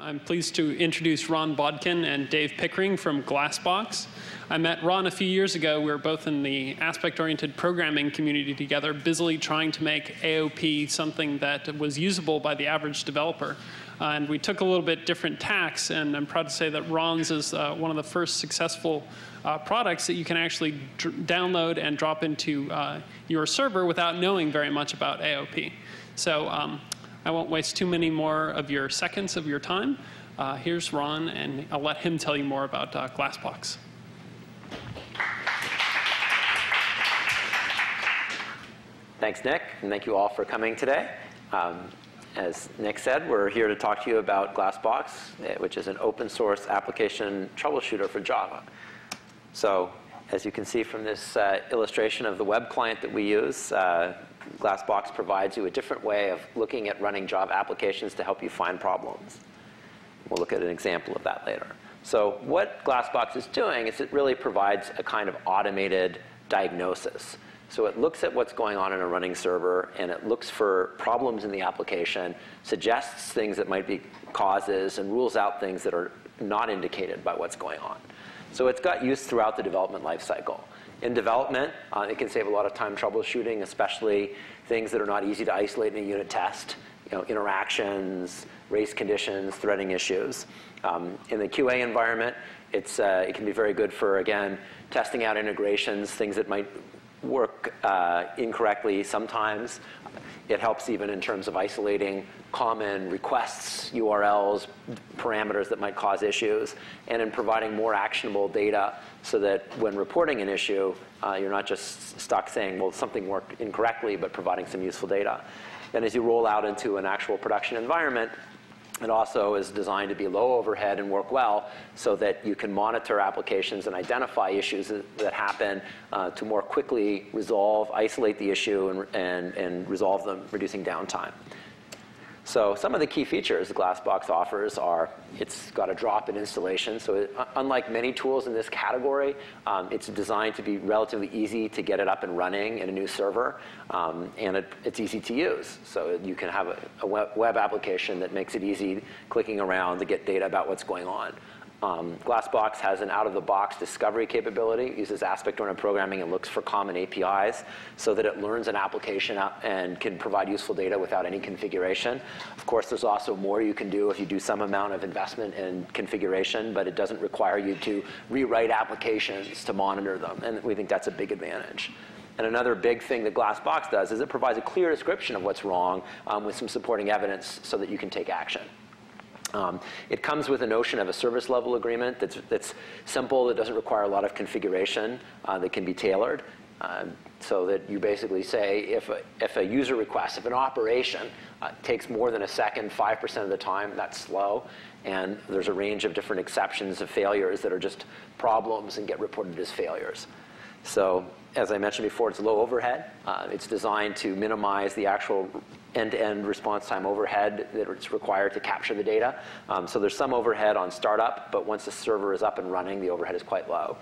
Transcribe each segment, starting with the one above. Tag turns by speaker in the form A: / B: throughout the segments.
A: I'm pleased to introduce Ron Bodkin and Dave Pickering from Glassbox. I met Ron a few years ago. We were both in the aspect-oriented programming community together, busily trying to make AOP something that was usable by the average developer. Uh, and we took a little bit different tacks, and I'm proud to say that Ron's is uh, one of the first successful uh, products that you can actually download and drop into uh, your server without knowing very much about AOP. So um, I won't waste too many more of your seconds of your time. Uh, here's Ron, and I'll let him tell you more about uh, Glassbox.
B: Thanks, Nick, and thank you all for coming today. Um, as Nick said, we're here to talk to you about Glassbox, eh, which is an open source application troubleshooter for Java. So as you can see from this uh, illustration of the web client that we use, uh, Glassbox provides you a different way of looking at running Java applications to help you find problems. We'll look at an example of that later. So what Glassbox is doing is it really provides a kind of automated diagnosis. So it looks at what's going on in a running server, and it looks for problems in the application, suggests things that might be causes, and rules out things that are not indicated by what's going on. So it's got use throughout the development lifecycle. In development, uh, it can save a lot of time troubleshooting, especially things that are not easy to isolate in a unit test, you know, interactions, race conditions, threading issues. Um, in the QA environment, it's, uh, it can be very good for, again, testing out integrations, things that might work uh, incorrectly sometimes. It helps even in terms of isolating common requests, URLs, parameters that might cause issues, and in providing more actionable data so that when reporting an issue, uh, you're not just stuck saying, well, something worked incorrectly, but providing some useful data. And as you roll out into an actual production environment, it also is designed to be low overhead and work well so that you can monitor applications and identify issues that, happen uh, to more quickly resolve, isolate the issue, and, and, and resolve them, reducing downtime. So some of the key features Glassbox offers are it's got a drop-in installation. So it, unlike many tools in this category, um, it's designed to be relatively easy to get it up and running in a new server. Um, and it, it's easy to use. So you can have a, a web application that makes it easy clicking around to get data about what's going on. Um, Glassbox has an out-of-the-box discovery capability, it uses aspect-oriented programming and looks for common APIs so that it learns an application and can provide useful data without any configuration. Of course, there's also more you can do if you do some amount of investment in configuration, but it doesn't require you to rewrite applications to monitor them, and we think that's a big advantage. And another big thing that Glassbox does is it provides a clear description of what's wrong um, with some supporting evidence so that you can take action. Um, it comes with a notion of a service level agreement that's, that's simple, that doesn't require a lot of configuration, uh, that can be tailored. Uh, so that you basically say if a, if a user request, if an operation uh, takes more than a second, 5% of the time, that's slow. And there's a range of different exceptions of failures that are just problems and get reported as failures. So as I mentioned before, it's low overhead. Uh, it's designed to minimize the actual end-to-end response time overhead that it's required to capture the data. Um, so there's some overhead on startup, but once the server is up and running, the overhead is quite low.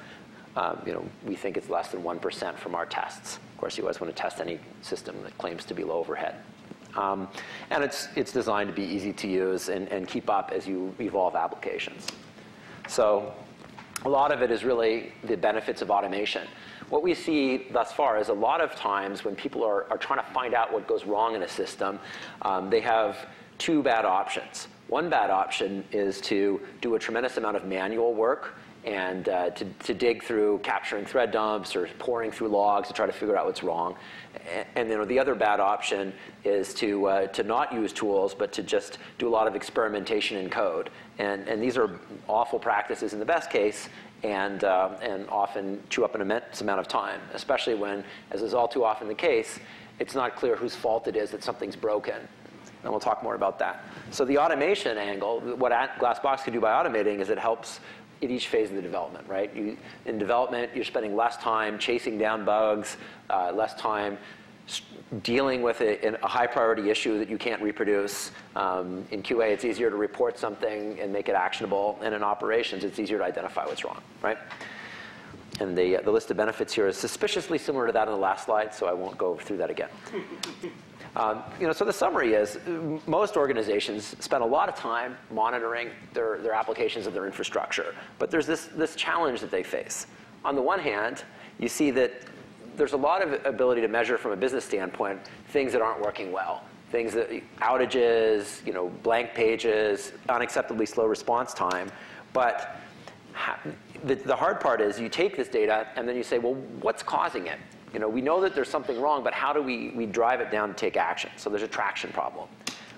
B: Um, you know, we think it's less than 1% from our tests. Of course, you always want to test any system that claims to be low overhead. Um, and it's, it's designed to be easy to use and, and keep up as you evolve applications. So a lot of it is really the benefits of automation what we see thus far is a lot of times when people are, are trying to find out what goes wrong in a system, um, they have two bad options. One bad option is to do a tremendous amount of manual work and uh, to, to dig through capturing thread dumps or pouring through logs to try to figure out what's wrong. And then the other bad option is to, uh, to not use tools, but to just do a lot of experimentation in code. And, and these are awful practices in the best case, and, uh, and often chew up an immense amount of time, especially when, as is all too often the case, it's not clear whose fault it is that something's broken. And we'll talk more about that. So the automation angle, what Glassbox can do by automating is it helps at each phase of the development, right? You, in development, you're spending less time chasing down bugs, uh, less time dealing with a, a, high priority issue that you can't reproduce. Um, in QA, it's easier to report something and make it actionable. And in operations, it's easier to identify what's wrong, right? And the, the list of benefits here is suspiciously similar to that on the last slide, so I won't go through that again. Um, you know, so the summary is most organizations spend a lot of time monitoring their, their applications of their infrastructure. But there's this, this challenge that they face. On the one hand, you see that there's a lot of ability to measure from a business standpoint things that aren't working well. Things that outages, you know, blank pages, unacceptably slow response time. But the, the hard part is you take this data and then you say, well, what's causing it? You know, we know that there's something wrong, but how do we, we drive it down to take action? So there's a traction problem.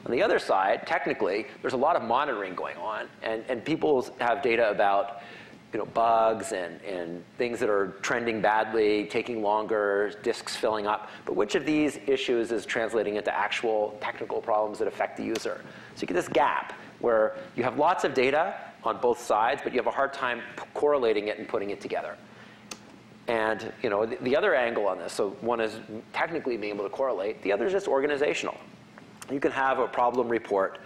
B: On the other side, technically, there's a lot of monitoring going on, and, and people have data about you know, bugs and, and things that are trending badly, taking longer, disks filling up. But which of these issues is translating into actual technical problems that affect the user? So you get this gap where you have lots of data on both sides, but you have a hard time correlating it and putting it together. And you know, the, the, other angle on this, so one is technically being able to correlate, the other is just organizational. You can have a problem report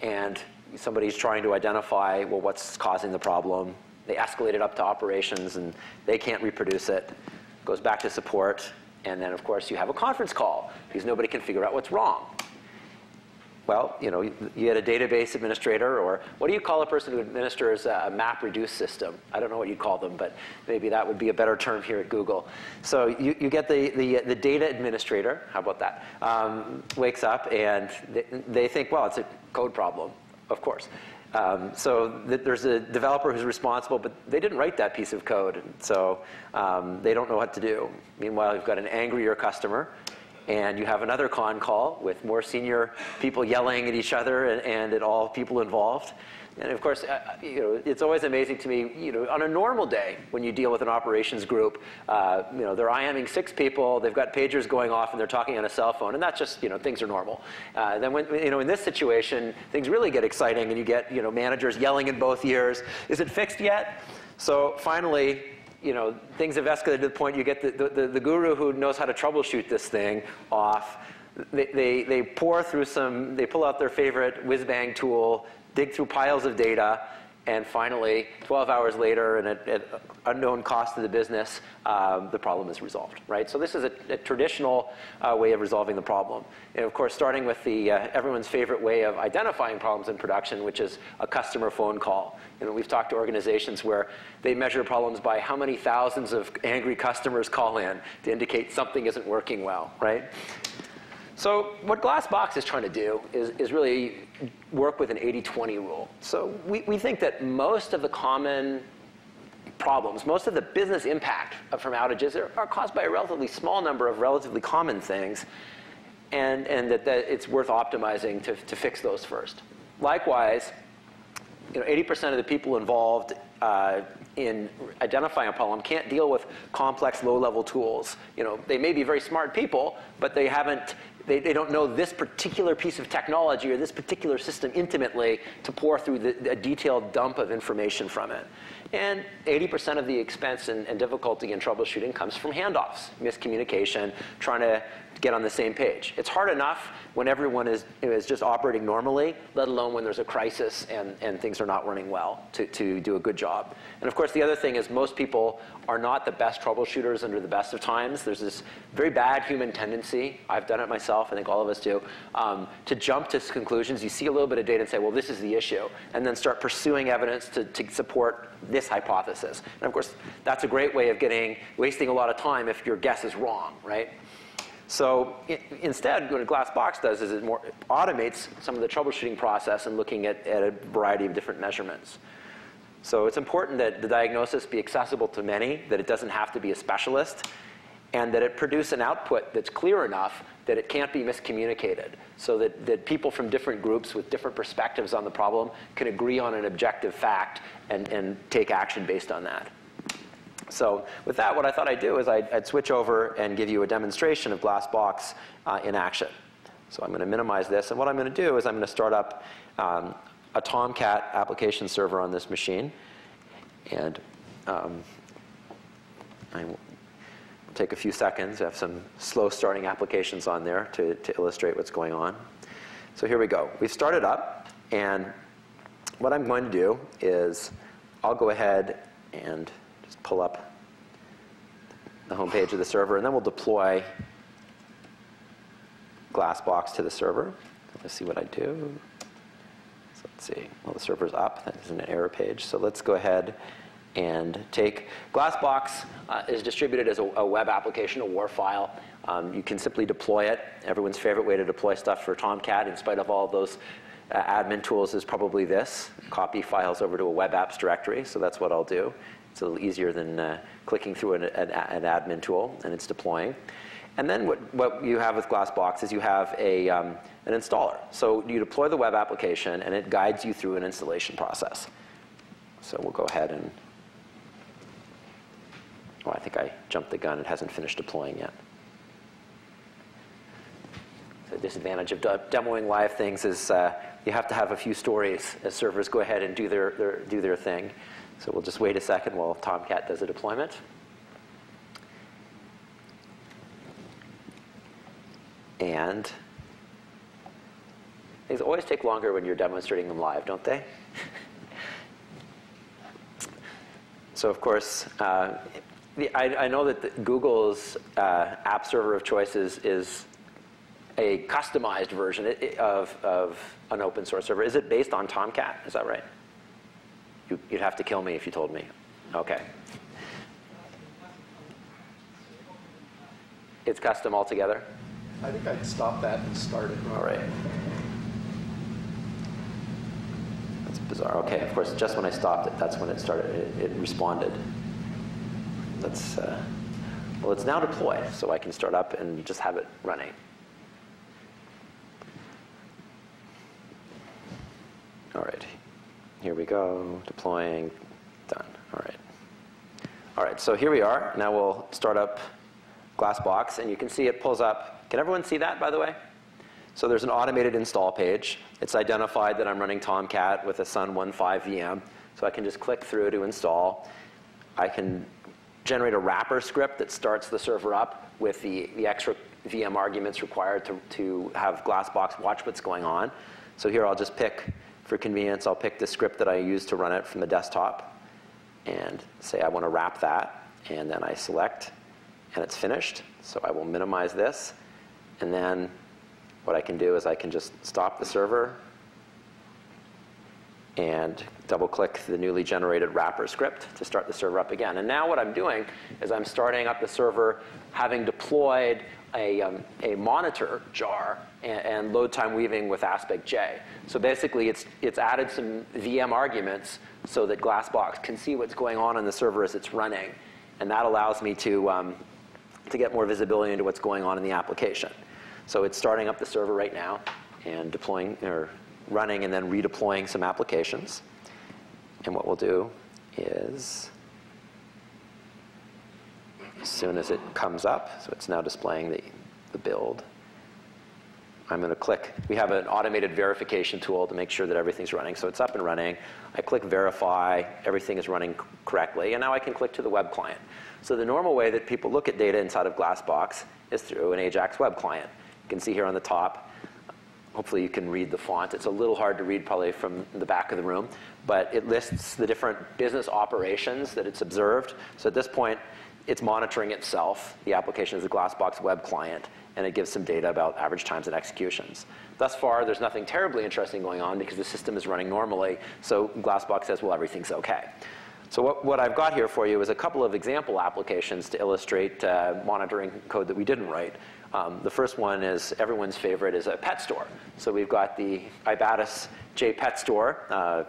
B: and somebody's trying to identify, well, what's causing the problem. They escalate it up to operations and they can't reproduce it. Goes back to support. And then, of course, you have a conference call because nobody can figure out what's wrong. Well, you know, you, get a database administrator, or what do you call a person who administers a MapReduce system? I don't know what you call them, but maybe that would be a better term here at Google. So you, you get the, the, the data administrator, how about that, um, wakes up and they, they think, well, it's a code problem, of course. Um, so th there's a developer who's responsible, but they didn't write that piece of code, so um, they don't know what to do. Meanwhile, you've got an angrier customer and you have another con call with more senior people yelling at each other and, and at all people involved. And of course, uh, you know, it's always amazing to me, you know, on a normal day when you deal with an operations group, uh, you know, they're IMing six people, they've got pagers going off and they're talking on a cell phone, and that's just, you know, things are normal. Uh, then when, you know, in this situation, things really get exciting and you get, you know, managers yelling in both ears. Is it fixed yet? So finally, you know, things have escalated to the point you get the, the, the guru who knows how to troubleshoot this thing off. They, they, they pour through some, they pull out their favorite whiz-bang tool, dig through piles of data, and finally, 12 hours later, and at, at unknown cost to the business, um, the problem is resolved, right? So this is a, a traditional uh, way of resolving the problem. And of course, starting with the uh, everyone's favorite way of identifying problems in production, which is a customer phone call. You know, we've talked to organizations where they measure problems by how many thousands of angry customers call in to indicate something isn't working well, right? So what Glassbox is trying to do is, is really work with an 80-20 rule. So we, we think that most of the common problems, most of the business impact from outages are, are caused by a relatively small number of relatively common things, and, and that, that it's worth optimizing to, to fix those first. Likewise, you know, 80% of the people involved uh, in identifying a problem can't deal with complex low-level tools. You know, they may be very smart people, but they haven't they, they don't know this particular piece of technology or this particular system intimately to pour through the, a detailed dump of information from it. And 80% of the expense and, and, difficulty in troubleshooting comes from handoffs, miscommunication, trying to get on the same page. It's hard enough when everyone is, is just operating normally, let alone when there's a crisis and, and things are not running well to, to do a good job. And of course, the other thing is most people are not the best troubleshooters under the best of times. There's this very bad human tendency, I've done it myself, I think all of us do, um, to jump to conclusions. You see a little bit of data and say, well, this is the issue, and then start pursuing evidence to, to support this hypothesis. And of course, that's a great way of getting, wasting a lot of time if your guess is wrong, right? So it, instead, what a Glassbox does is it more automates some of the troubleshooting process and looking at, at a variety of different measurements. So it's important that the diagnosis be accessible to many, that it doesn't have to be a specialist, and that it produce an output that's clear enough that it can't be miscommunicated, so that, that people from different groups with different perspectives on the problem can agree on an objective fact and, and take action based on that. So with that, what I thought I'd do is I'd, I'd switch over and give you a demonstration of Glassbox uh, in action. So I'm going to minimize this. And what I'm going to do is I'm going to start up um, a Tomcat application server on this machine. And um, I will take a few seconds. I have some slow starting applications on there to, to illustrate what's going on. So here we go. We've started up. And what I'm going to do is I'll go ahead and pull up the home page of the server, and then we'll deploy Glassbox to the server. Let's see what I do. So let's see. Well, the server's up. That is an error page. So let's go ahead and take Glassbox uh, is distributed as a, a, web application, a WAR file. Um, you can simply deploy it. Everyone's favorite way to deploy stuff for Tomcat, in spite of all of those uh, admin tools, is probably this: copy files over to a web apps directory. So that's what I'll do. It's a little easier than uh, clicking through an, an, an, admin tool, and it's deploying. And then what, what you have with Glassbox is you have a, um, an installer. So you deploy the web application, and it guides you through an installation process. So we'll go ahead and Oh, I think I jumped the gun. It hasn't finished deploying yet. The disadvantage of demoing live things is uh, you have to have a few stories as servers go ahead and do their, their, do their thing. So we'll just wait a second while Tomcat does a deployment. And things always take longer when you're demonstrating them live, don't they? so of course, uh, the, I, I, know that the, Google's uh, app server of choice is, is a customized version of, of an open source server. Is it based on Tomcat? Is that right? You, would have to kill me if you told me. Okay. It's custom altogether?
C: I think I'd stop that and start it.
B: All right. That's bizarre. Okay, of course, just when I stopped it, that's when it started. It, it responded let's, uh, well, it's now deployed, so I can start up and just have it running. All right, here we go, deploying, done, all right. All right, so here we are. Now we'll start up Glassbox, and you can see it pulls up. Can everyone see that, by the way? So there's an automated install page. It's identified that I'm running Tomcat with a Sun 1.5 VM, so I can just click through to install. I can generate a wrapper script that starts the server up with the, the extra VM arguments required to, to have Glassbox watch what's going on. So here I'll just pick, for convenience, I'll pick the script that I use to run it from the desktop and say I want to wrap that. And then I select, and it's finished. So I will minimize this. And then what I can do is I can just stop the server, and double click the newly generated wrapper script to start the server up again. And now what I'm doing is I'm starting up the server having deployed a, um, a monitor jar and, and, load time weaving with AspectJ. So basically it's, it's added some VM arguments so that Glassbox can see what's going on in the server as it's running. And that allows me to, um, to get more visibility into what's going on in the application. So it's starting up the server right now and deploying or running and then redeploying some applications. And what we'll do is, as soon as it comes up, so it's now displaying the, the build, I'm going to click. We have an automated verification tool to make sure that everything's running. So it's up and running. I click verify. Everything is running correctly. And now I can click to the web client. So the normal way that people look at data inside of Glassbox is through an AJAX web client. You can see here on the top, Hopefully you can read the font. It's a little hard to read probably from the back of the room, but it lists the different business operations that it's observed. So at this point, it's monitoring itself. The application is a Glassbox web client, and it gives some data about average times and executions. Thus far, there's nothing terribly interesting going on because the system is running normally, so Glassbox says, well, everything's okay. So what, what I've got here for you is a couple of example applications to illustrate uh, monitoring code that we didn't write. Um, the first one is everyone's favorite is a pet store. So we've got the Ibatis J Pet Store, uh,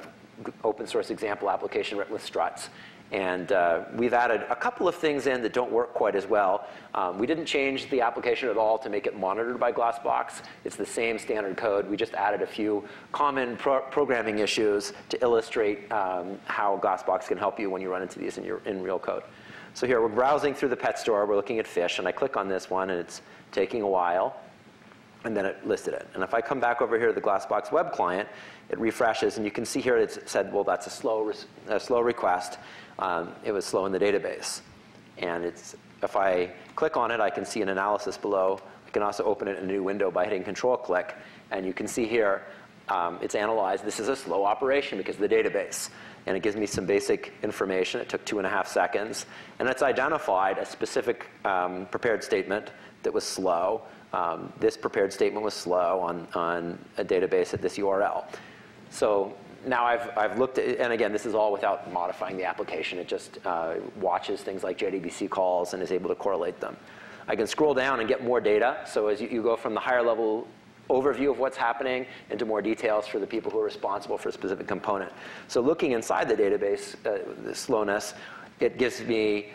B: open source example application written with struts. And uh, we've added a couple of things in that don't work quite as well. Um, we didn't change the application at all to make it monitored by Glassbox. It's the same standard code. We just added a few common pro programming issues to illustrate um, how Glassbox can help you when you run into these in, your, in real code. So here we're browsing through the pet store. We're looking at fish, and I click on this one, and it's taking a while, and then it listed it. And if I come back over here to the Glassbox web client, it refreshes, and you can see here it said, well, that's a slow, a slow request. Um, it was slow in the database. And it's, if I click on it, I can see an analysis below. I can also open it in a new window by hitting Control Click, and you can see here um, it's analyzed. This is a slow operation because of the database. and it gives me some basic information. It took two and a half seconds. And it's identified a specific um, prepared statement that was slow. Um, this prepared statement was slow on, on a database at this URL. So now I've, I've looked at, and again, this is all without modifying the application. It just uh, watches things like JDBC calls and is able to correlate them. I can scroll down and get more data. So as you, you go from the higher level overview of what's happening into more details for the people who are responsible for a specific component. So looking inside the database, uh, the slowness, it gives me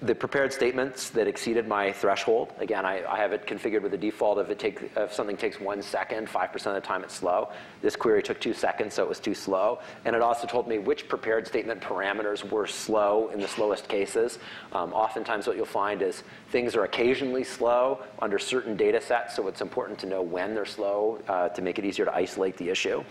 B: the prepared statements that exceeded my threshold. Again, I, I have it configured with the default of it take, if something takes one second, 5% of the time it's slow. This query took two seconds, so it was too slow. And it also told me which prepared statement parameters were slow in the slowest cases. Um, oftentimes what you'll find is things are occasionally slow under certain data sets, so it's important to know when they're slow uh, to make it easier to isolate the issue.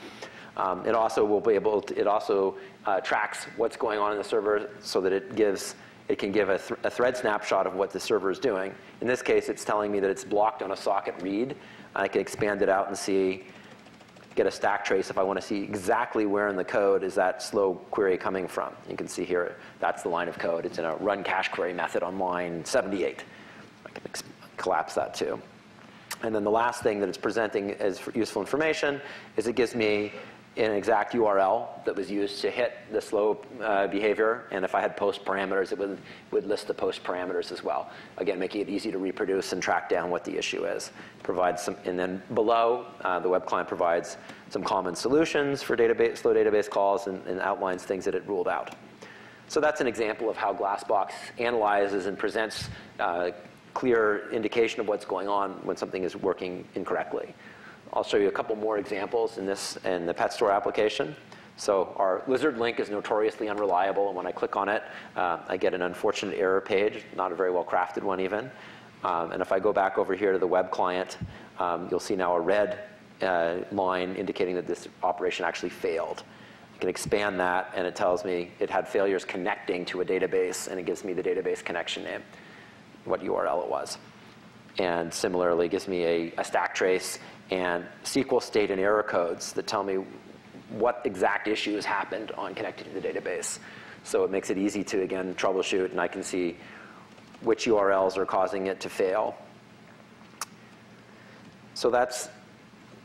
B: Um, it also will be able to, it also uh, tracks what's going on in the server so that it gives it can give a, th a, thread snapshot of what the server is doing. In this case, it's telling me that it's blocked on a socket read. I can expand it out and see, get a stack trace if I want to see exactly where in the code is that slow query coming from. You can see here, that's the line of code. It's in a run cache query method on line 78. I can collapse that too. And then the last thing that it's presenting as useful information is it gives me an exact URL that was used to hit the slow uh, behavior. And if I had post parameters, it would, would list the post parameters as well. Again, making it easy to reproduce and track down what the issue is. Provides some, and then below, uh, the web client provides some common solutions for database, slow database calls and, and outlines things that it ruled out. So that's an example of how Glassbox analyzes and presents uh, clear indication of what's going on when something is working incorrectly. I'll show you a couple more examples in this in the pet store application. So our lizard link is notoriously unreliable, and when I click on it, uh, I get an unfortunate error page, not a very well crafted one even. Um, and if I go back over here to the web client, um, you'll see now a red uh, line indicating that this operation actually failed. I can expand that, and it tells me it had failures connecting to a database, and it gives me the database connection name, what URL it was. And similarly, gives me a, a stack trace and SQL state and error codes that tell me what exact issues happened on connecting to the database. So it makes it easy to, again, troubleshoot, and I can see which URLs are causing it to fail. So that's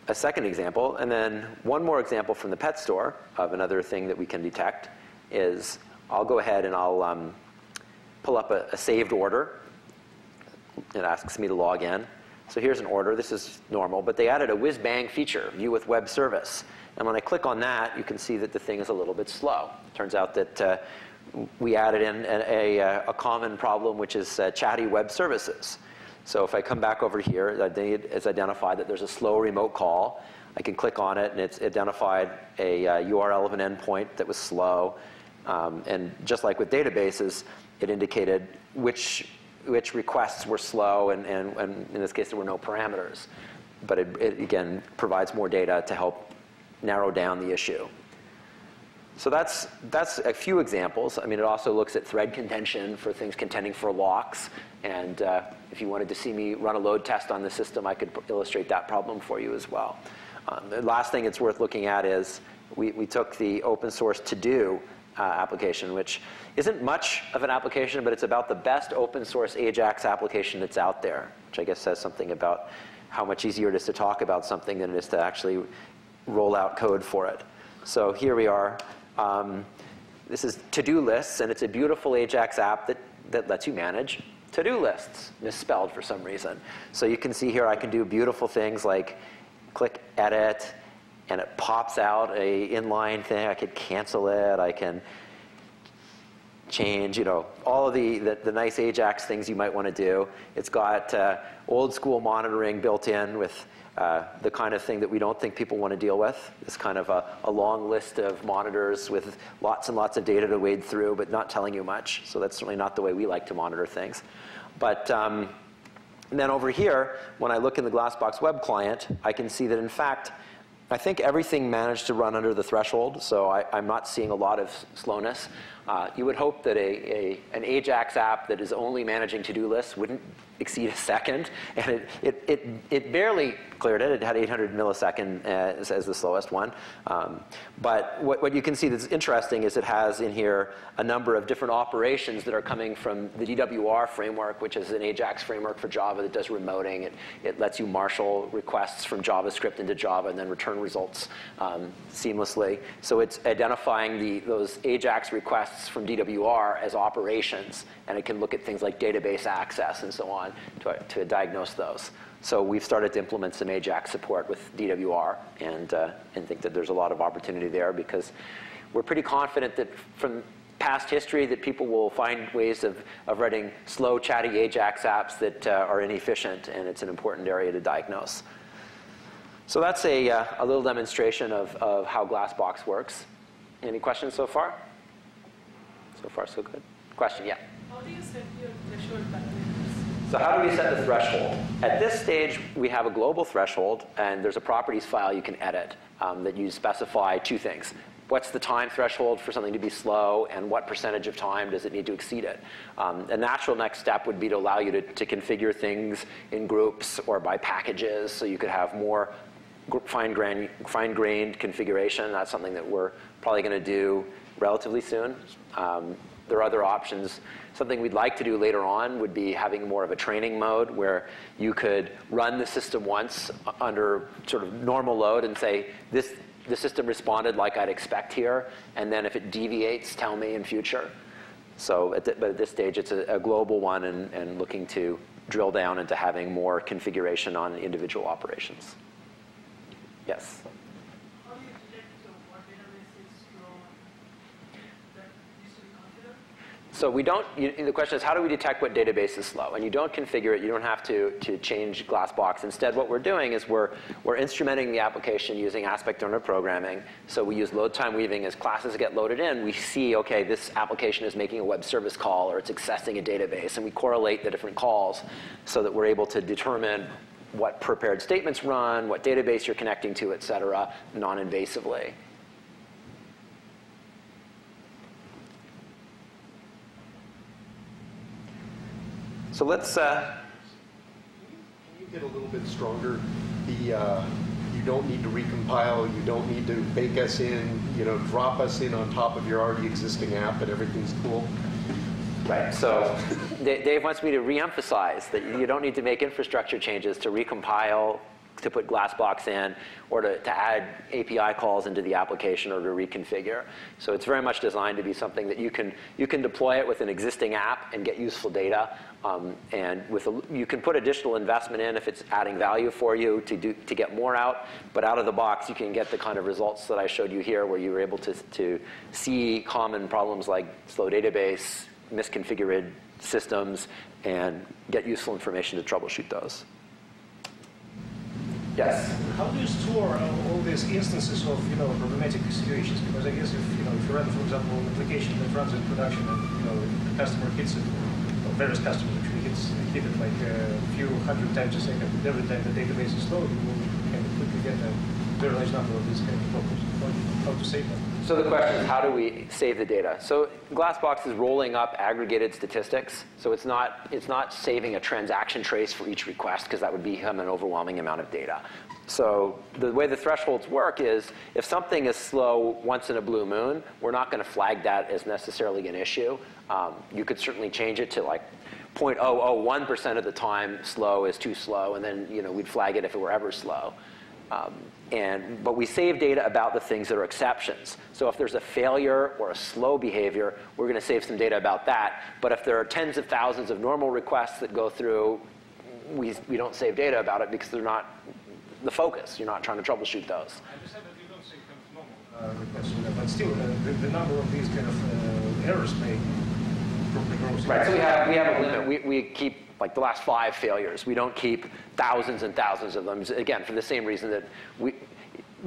B: a second example. And then one more example from the pet store of another thing that we can detect is I'll go ahead and I'll um, pull up a, a saved order. It asks me to log in. So here's an order. This is normal. But they added a whiz-bang feature, view with web service. And when I click on that, you can see that the thing is a little bit slow. Turns out that uh, we added in a, a, a, common problem, which is uh, chatty web services. So if I come back over here, it's identified that there's a slow remote call. I can click on it, and it's identified a uh, URL of an endpoint that was slow. Um, and just like with databases, it indicated which which requests were slow, and, and, and in this case, there were no parameters. But it, it, again, provides more data to help narrow down the issue. So that's, that's a few examples. I mean, it also looks at thread contention for things contending for locks. And uh, if you wanted to see me run a load test on the system, I could illustrate that problem for you as well. Um, the last thing it's worth looking at is we, we took the open source Tudu uh, application, which isn't much of an application, but it's about the best open source Ajax application that's out there, which I guess says something about how much easier it is to talk about something than it is to actually roll out code for it. So here we are. Um, this is Tudu Lists, and it's a beautiful Ajax app that, that lets you manage to-do lists, misspelled for some reason. So you can see here I can do beautiful things like click edit, and it pops out a inline thing. I could cancel it. I can change, you know, all of the, the, the nice Ajax things you might want to do. It's got uh, old school monitoring built in with uh, the kind of thing that we don't think people want to deal with. This kind of a, a, long list of monitors with lots and lots of data to wade through, but not telling you much. So that's certainly not the way we like to monitor things. But um, then over here, when I look in the Glassbox web client, I can see that in fact, I think everything managed to run under the threshold, so I, am not seeing a lot of slowness. Uh, you would hope that a, a, an Ajax app that is only managing to-do lists wouldn't exceed a second, and it, it, it, it barely cleared it. It had 800 millisecond as, as the slowest one. Um, but what, what you can see that's interesting is it has in here a number of different operations that are coming from the DWR framework, which is an Ajax framework for Java that does remoting. It, it lets you marshal requests from JavaScript into Java and then return results um, seamlessly. So it's identifying the, those Ajax requests from DWR as operations, and it can look at things like database access and so on to, to diagnose those. So we've started to implement some AJAX support with DWR and, uh, and think that there's a lot of opportunity there because we're pretty confident that from past history that people will find ways of, of writing slow, chatty AJAX apps that uh, are inefficient, and it's an important area to diagnose. So that's a, uh, a little demonstration of, of how Glassbox works. Any questions so far? So far, so good. Question, yeah?
D: How do you set your threshold
B: so how do we set the threshold? At this stage, we have a global threshold, and there's a properties file you can edit um, that you specify two things. What's the time threshold for something to be slow, and what percentage of time does it need to exceed it? Um, a natural next step would be to allow you to, to configure things in groups or by packages, so you could have more fine-grained fine configuration. That's something that we're probably going to do relatively soon. Um, there are other options Something we'd like to do later on would be having more of a training mode where you could run the system once under sort of normal load and say, this, the system responded like I'd expect here, and then if it deviates, tell me in future. So at the, but at this stage, it's a, a global one and, and looking to drill down into having more configuration on individual operations. Yes? So we don't, you, the question is how do we detect what database is slow? And you don't configure it, you don't have to, to change Glassbox. Instead, what we're doing is we're, we're instrumenting the application using aspect-oriented programming. So we use load time weaving as classes get loaded in. We see, okay, this application is making a web service call or it's accessing a database. And we correlate the different calls so that we're able to determine what prepared statements run, what database you're connecting to, et cetera, non-invasively. So let's. Uh,
C: Can you get a little bit stronger? The uh, you don't need to recompile. You don't need to bake us in. You know, drop us in on top of your already existing app, and everything's cool.
B: Right. So Dave wants me to reemphasize that you don't need to make infrastructure changes to recompile to put Glassbox in or to, add API calls into the application or to reconfigure. So it's very much designed to be something that you can, you can deploy it with an existing app and get useful data. Um, and with a, you can put additional investment in if it's adding value for you to, do, to get more out. But out of the box, you can get the kind of results that I showed you here where you were able to, to see common problems like slow database, misconfigured systems, and get useful information to troubleshoot those. Yes.
E: How do you store all these instances of you know problematic situations? Because I guess if you know if you run, for example, an application that runs in production and you know the customer hits it, or various customers actually hits hit it like a few hundred times a second, every time the database is slow, you of quickly get a very large number of these kind of problems. How to save them?
B: So the question is, how do we save the data? So Glassbox is rolling up aggregated statistics. So it's not, it's not saving a transaction trace for each request, because that would become an overwhelming amount of data. So the way the thresholds work is if something is slow once in a blue moon, we're not going to flag that as necessarily an issue. Um, you could certainly change it to like 0.001% of the time slow is too slow, and then you know, we'd flag it if it were ever slow. Um, and, but we save data about the things that are exceptions. So if there's a failure or a slow behavior, we're going to save some data about that. But if there are tens of thousands of normal requests that go through, we, we don't save data about it because they're not the focus. You're not trying to troubleshoot those.
E: I understand that you don't save kind of normal uh, requests, but still, uh, the, the, number of these kind of uh, errors may probably grow.
B: Right, so we have, we have a limit. We, we keep like the last five failures. We don't keep thousands and thousands of them. Again, for the same reason that we,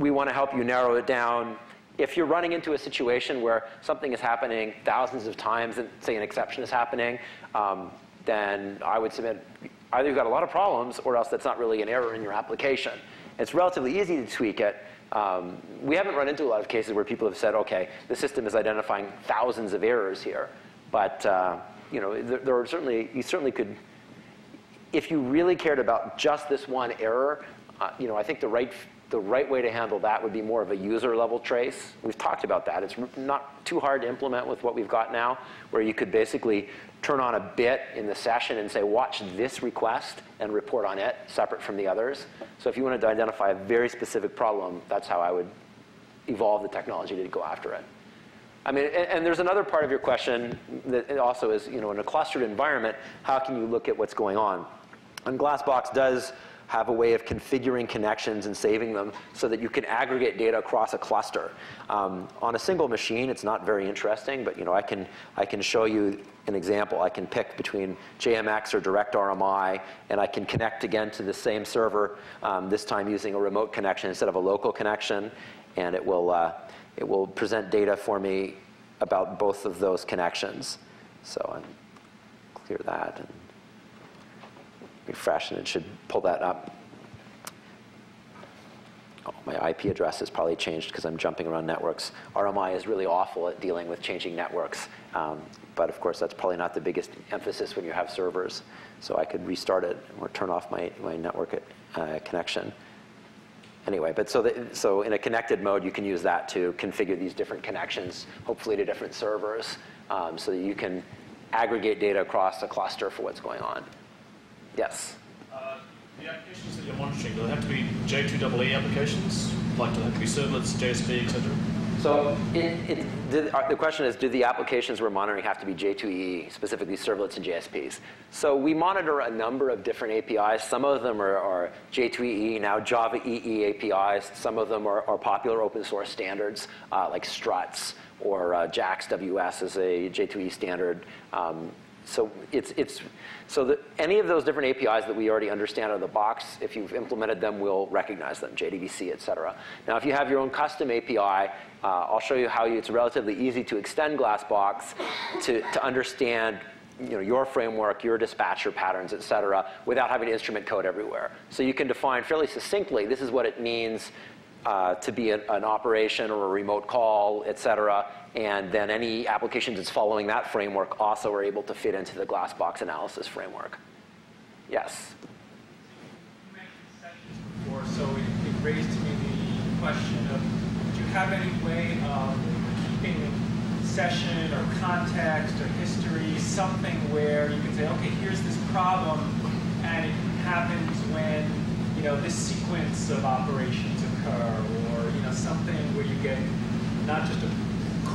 B: we want to help you narrow it down. If you're running into a situation where something is happening thousands of times and say an exception is happening, um, then I would submit either you've got a lot of problems or else that's not really an error in your application. It's relatively easy to tweak it, Um, we haven't run into a lot of cases where people have said, okay, the system is identifying thousands of errors here. But uh, you know, there, there are certainly, you certainly could, if you really cared about just this one error, uh, you know, I think the right the right way to handle that would be more of a user level trace. We've talked about that. It's not too hard to implement with what we've got now, where you could basically turn on a bit in the session and say, watch this request and report on it separate from the others. So if you wanted to identify a very specific problem, that's how I would evolve the technology to go after it. I mean, and, and, there's another part of your question that also is, you know, in a clustered environment, how can you look at what's going on? And Glassbox does have a way of configuring connections and saving them so that you can aggregate data across a cluster. Um, on a single machine, it's not very interesting, but you know, I, can, I can show you an example. I can pick between JMX or direct RMI, and I can connect again to the same server, um, this time using a remote connection instead of a local connection, and it will, uh, it will present data for me about both of those connections. So I'll clear that. Refresh, and it should pull that up. Oh, my IP address has probably changed because I'm jumping around networks. RMI is really awful at dealing with changing networks. Um, but of course, that's probably not the biggest emphasis when you have servers. So I could restart it or turn off my, my network uh, connection. Anyway, but so, so in a connected mode, you can use that to configure these different connections, hopefully to different servers, um, so that you can aggregate data across a cluster for what's going on. Yes?
F: Uh, the applications that you're monitoring, do they have to be J2EE applications? Like, do they have to be servlets, JSP, etc.?
B: So it, it, did, the question is, do the applications we're monitoring have to be J2EE, specifically servlets and JSPs? So we monitor a number of different APIs. Some of them are, are J2EE, now Java EE APIs. Some of them are, are popular open source standards, uh, like struts or uh, JAX WS is a J2EE standard. Um, so it's, it's so that any of those different APIs that we already understand out of the box, if you've implemented them, we'll recognize them, JDBC, et cetera. Now, if you have your own custom API, uh, I'll show you how you, it's relatively easy to extend Glassbox to, to understand you know, your framework, your dispatcher patterns, et cetera, without having to instrument code everywhere. So you can define fairly succinctly, this is what it means uh, to be an, an, operation or a remote call, et cetera. And then any applications that's following that framework also are able to fit into the Glassbox analysis framework. Yes?
G: You mentioned sessions before, so it, it raised to me the question of, do you have any way of keeping session or context or history, something where you can say, okay, here's this problem, and it happens when you know this sequence of operations or you know something where you get not just a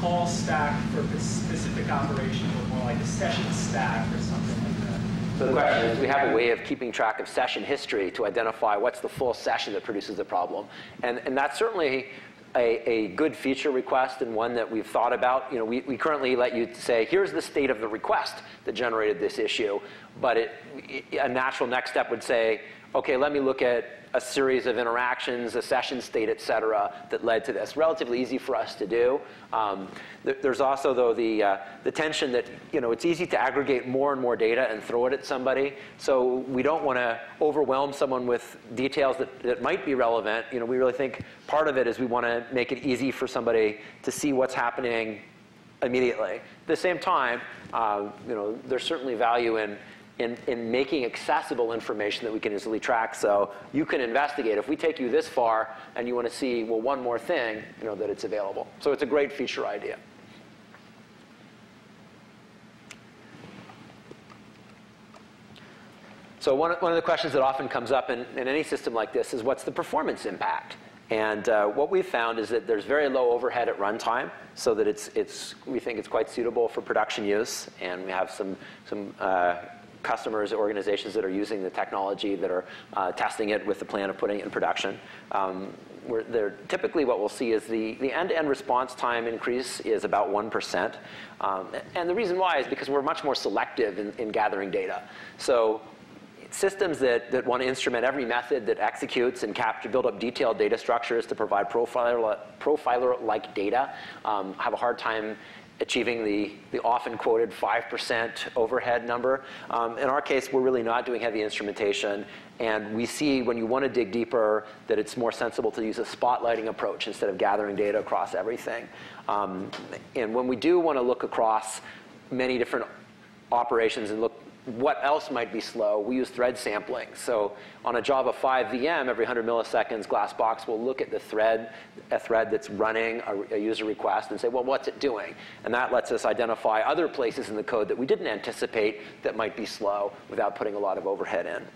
G: call stack for a specific operation, but more like a session stack or something like that.
B: So the question is, we have a way of keeping track of session history to identify what's the full session that produces the problem. And, and that's certainly a, a, good feature request and one that we've thought about. You know, we, we currently let you say, here's the state of the request that generated this issue. But it, a natural next step would say, okay, let me look at a series of interactions, a session state, et cetera, that led to this. Relatively easy for us to do. Um, th there's also, though, the, uh, the tension that you know, it's easy to aggregate more and more data and throw it at somebody. So we don't want to overwhelm someone with details that, that might be relevant. You know, we really think part of it is we want to make it easy for somebody to see what's happening immediately. At the same time, uh, you know, there's certainly value in in, in making accessible information that we can easily track. So you can investigate. If we take you this far and you want to see, well, one more thing, you know, that it's available. So it's a great feature idea. So one, one of the questions that often comes up in, in any system like this is what's the performance impact? And uh, what we've found is that there's very low overhead at runtime, so that it's, it's, we think it's quite suitable for production use. And we have some, some uh, customers, organizations that are using the technology that are uh, testing it with the plan of putting it in production. Um, typically what we'll see is the, the end-to-end response time increase is about 1%. Um, and the reason why is because we're much more selective in, in gathering data. So systems that, that want to instrument every method that executes and capture, build up detailed data structures to provide profiler-like profiler data um, have a hard time achieving the, the often quoted 5% overhead number. Um, in our case, we're really not doing heavy instrumentation. And we see when you want to dig deeper that it's more sensible to use a spotlighting approach instead of gathering data across everything. Um, and when we do want to look across many different operations and look what else might be slow, we use thread sampling. So on a Java 5 VM, every 100 milliseconds, Glassbox will look at the thread, a thread that's running a, a, user request and say, well, what's it doing? And that lets us identify other places in the code that we didn't anticipate that might be slow without putting a lot of overhead in.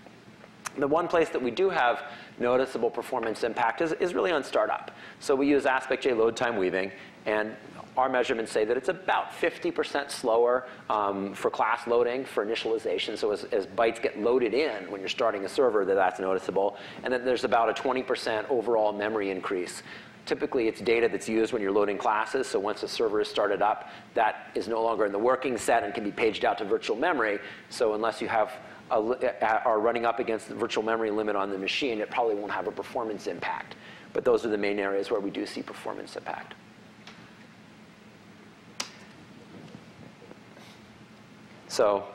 B: The one place that we do have noticeable performance impact is, is really on startup. So we use AspectJ load time weaving, and our measurements say that it's about 50% slower um, for class loading for initialization. So as, as, bytes get loaded in when you're starting a server, that that's noticeable. And then there's about a 20% overall memory increase. Typically, it's data that's used when you're loading classes. So once the server is started up, that is no longer in the working set and can be paged out to virtual memory. So unless you have a, are running up against the virtual memory limit on the machine, it probably won't have a performance impact. But those are the main areas where we do see performance impact. So,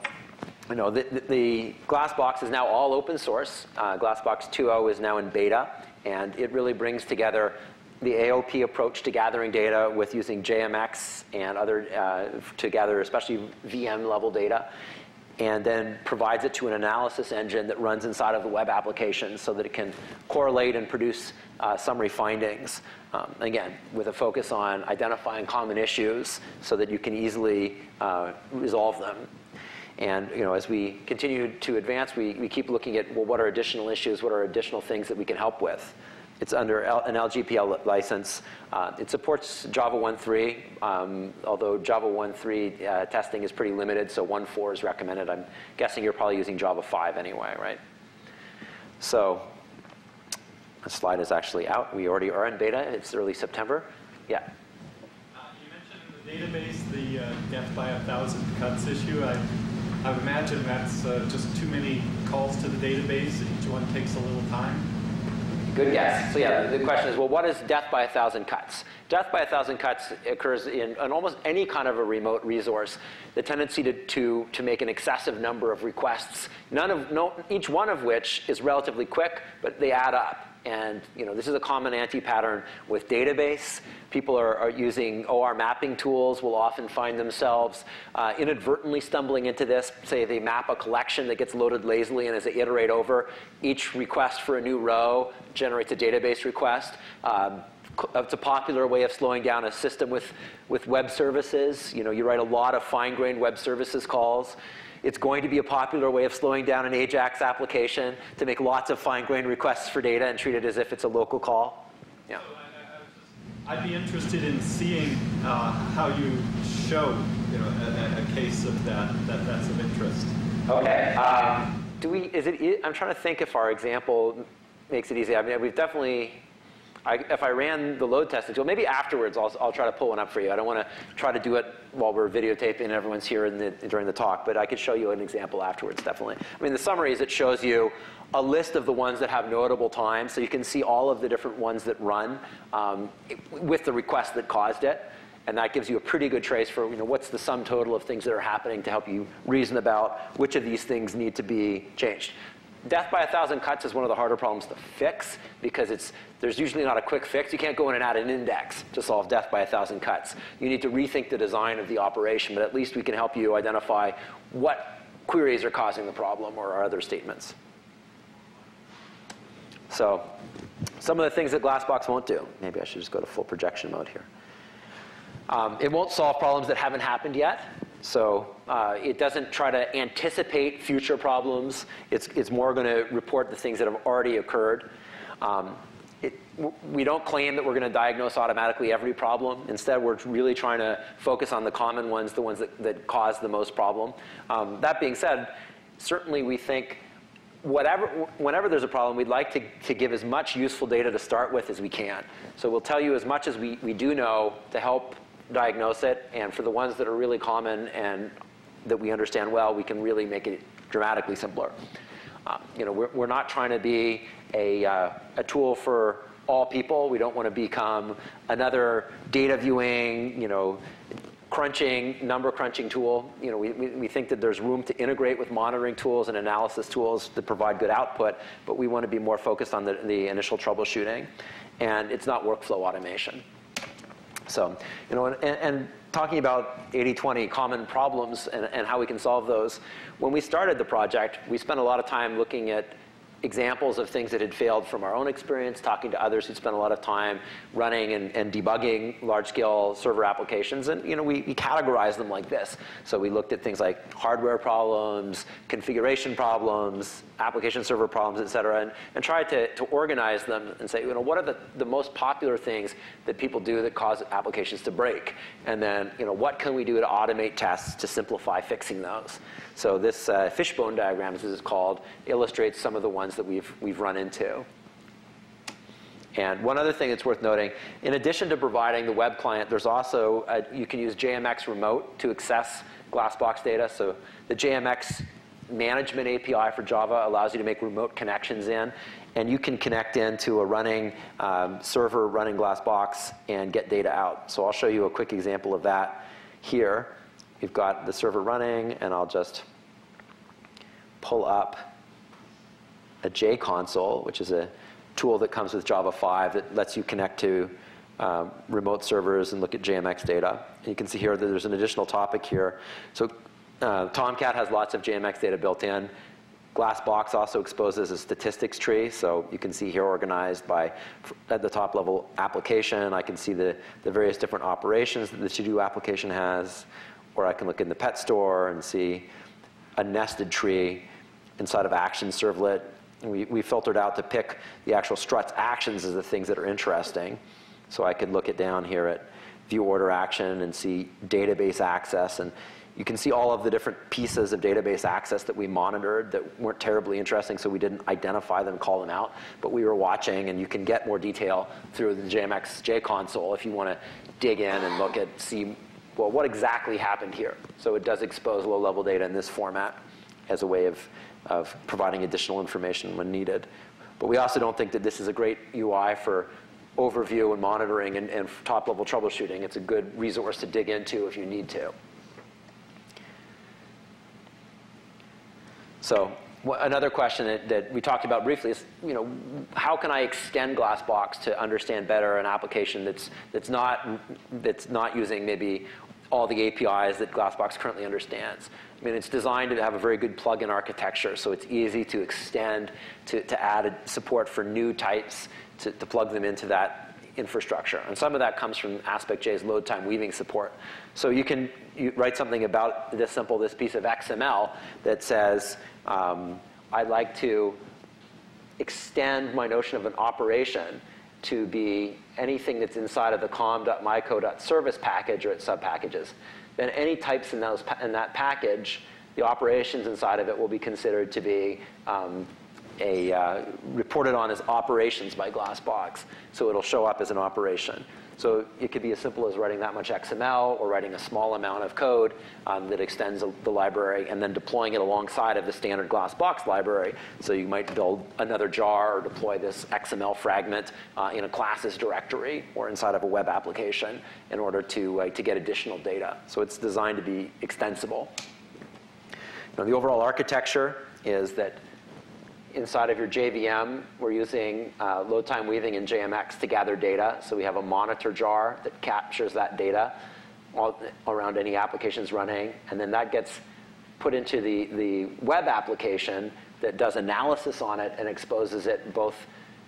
B: you know, the, the, Glassbox is now all open source. Uh, Glassbox 2.0 is now in beta, and it really brings together the AOP approach to gathering data with using JMX and other uh, to gather especially VM level data and then provides it to an analysis engine that runs inside of the web application so that it can correlate and produce uh, summary findings. Um, again, with a focus on identifying common issues so that you can easily uh, resolve them. And you know, as we continue to advance, we, we keep looking at, well, what are additional issues? What are additional things that we can help with? It's under L an LGPL license. Uh, it supports Java 1.3, um, although Java 1.3 uh, testing is pretty limited, so 1.4 is recommended. I'm guessing you're probably using Java 5 anyway, right? So the slide is actually out. We already are in beta. It's early September. Yeah.
H: Uh, you mentioned in the database the uh, death by a thousand cuts issue. I I imagine that's uh, just too many calls to the database. Each one takes a little time.
B: Good guess. So yeah, the question is, well, what is death by a thousand cuts? Death by a thousand cuts occurs in, in almost any kind of a remote resource. The tendency to, to, to make an excessive number of requests, none of, no, each one of which is relatively quick, but they add up. And you know, this is a common anti-pattern with database. People are, are, using OR mapping tools will often find themselves uh, inadvertently stumbling into this. Say they map a collection that gets loaded lazily, and as they iterate over, each request for a new row generates a database request. Um, it's a popular way of slowing down a system with, with web services. You know, you write a lot of fine-grained web services calls. It's going to be a popular way of slowing down an AJAX application to make lots of fine-grained requests for data and treat it as if it's a local call. Yeah.
H: I'd be interested in seeing uh, how you show you know, a, a, case of that, that that's of interest.
B: Okay. Um, do we, is it, I'm trying to think if our example makes it easy. I mean, we've definitely I, if I ran the load testing tool, maybe afterwards I'll, I'll try to pull one up for you. I don't want to try to do it while we're videotaping and everyone's here the, during the talk, but I could show you an example afterwards, definitely. I mean, the summary is it shows you a list of the ones that have notable times, so you can see all of the different ones that run um, with the request that caused it. And that gives you a pretty good trace for you know, what's the sum total of things that are happening to help you reason about which of these things need to be changed. Death by a thousand cuts is one of the harder problems to fix because it's, there's usually not a quick fix. You can't go in and add an index to solve death by a thousand cuts. You need to rethink the design of the operation, but at least we can help you identify what queries are causing the problem or other statements. So some of the things that Glassbox won't do. Maybe I should just go to full projection mode here. Um, it won't solve problems that haven't happened yet. So uh, it doesn't try to anticipate future problems. It's, it's more going to report the things that have already occurred. Um, it, we don't claim that we're going to diagnose automatically every problem. Instead, we're really trying to focus on the common ones, the ones that, that cause the most problem. Um, that being said, certainly we think whatever, whenever there's a problem, we'd like to, to give as much useful data to start with as we can. So we'll tell you as much as we, we do know to help diagnose it. And for the ones that are really common and that we understand well, we can really make it dramatically simpler. Uh, you know, we're, we're not trying to be a, uh, a tool for all people. We don't want to become another data viewing, you know, crunching, number crunching tool. You know, we, we, think that there's room to integrate with monitoring tools and analysis tools to provide good output, but we want to be more focused on the, the initial troubleshooting. And it's not workflow automation. So, you know, and, and talking about 80-20 common problems and, and how we can solve those, when we started the project, we spent a lot of time looking at examples of things that had failed from our own experience, talking to others who'd spent a lot of time running and, and debugging large-scale server applications. And you know, we, we categorized them like this. So we looked at things like hardware problems, configuration problems, application server problems, et cetera, and, and tried to, to organize them and say, you know, what are the, the most popular things that people do that cause applications to break? And then, you know, what can we do to automate tests to simplify fixing those? So this uh, fishbone diagram, as it's called, illustrates some of the ones that we've, we've run into. And one other thing that's worth noting, in addition to providing the web client, there's also, a, you can use JMX Remote to access Glassbox data. So the JMX management API for Java allows you to make remote connections in. And you can connect into a running um, server running Glassbox and get data out. So I'll show you a quick example of that here. We've got the server running, and I'll just pull up a console, which is a tool that comes with Java 5 that lets you connect to um, remote servers and look at JMX data. And you can see here that there's an additional topic here. So uh, Tomcat has lots of JMX data built in. Glassbox also exposes a statistics tree, so you can see here organized by, at the top level, application. I can see the, the various different operations that the to-do application has, or I can look in the pet store and see a nested tree inside of action servlet. We, we filtered out to pick the actual struts actions as the things that are interesting. So I could look it down here at view order action and see database access. And you can see all of the different pieces of database access that we monitored that weren't terribly interesting, so we didn't identify them, call them out. But we were watching, and you can get more detail through the JMX J console if you want to dig in and look at, see, well, what exactly happened here. So it does expose low-level data in this format as a way of of providing additional information when needed. But we also don't think that this is a great UI for overview and monitoring and, and top-level troubleshooting. It's a good resource to dig into if you need to. So another question that, that, we talked about briefly is, you know, how can I extend Glassbox to understand better an application that's, that's, not, that's not using maybe all the APIs that Glassbox currently understands? I mean, it's designed to have a very good plug-in architecture, so it's easy to extend, to, to add support for new types, to, to plug them into that infrastructure. And some of that comes from AspectJ's load time weaving support. So you can you write something about this simple, this piece of XML that says, um, I'd like to extend my notion of an operation to be anything that's inside of the com.myco.service package or its subpackages then any types in, those, in that package, the operations inside of it will be considered to be um, a, uh, reported on as operations by Glassbox. So it'll show up as an operation. So it could be as simple as writing that much XML or writing a small amount of code um, that extends the library and then deploying it alongside of the standard Glassbox library. So you might build another jar or deploy this XML fragment uh, in a classes directory or inside of a web application in order to, uh, to get additional data. So it's designed to be extensible. Now the overall architecture is that inside of your JVM, we're using uh, load time weaving in JMX to gather data. So we have a monitor jar that captures that data around any applications running. And then that gets put into the, the web application that does analysis on it and exposes it both